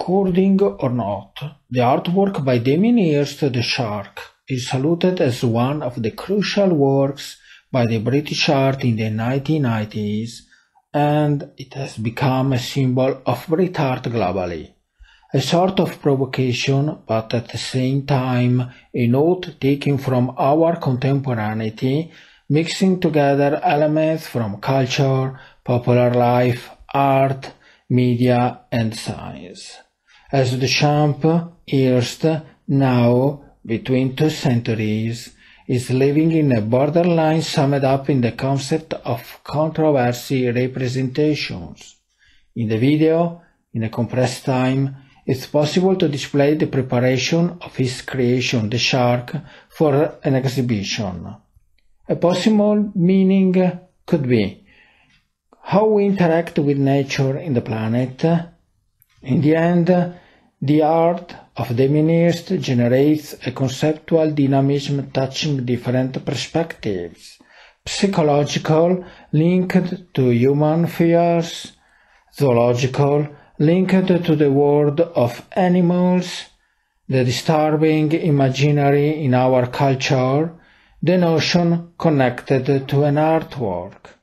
According or not, the artwork by Damien Hirst the Shark is saluted as one of the crucial works by the British art in the 1990s and it has become a symbol of Brit art globally. A sort of provocation, but at the same time a note taken from our contemporaneity, mixing together elements from culture, popular life, art, media and science. As Duchamp, Hirst, now, between two centuries, is living in a borderline summed up in the concept of controversy representations. In the video, in a compressed time, it's possible to display the preparation of his creation, the shark, for an exhibition. A possible meaning could be how we interact with nature in the planet. In the end, the art of the Hirst generates a conceptual dynamism touching different perspectives, psychological, linked to human fears, zoological, linked to the world of animals, the disturbing imaginary in our culture, the notion connected to an artwork.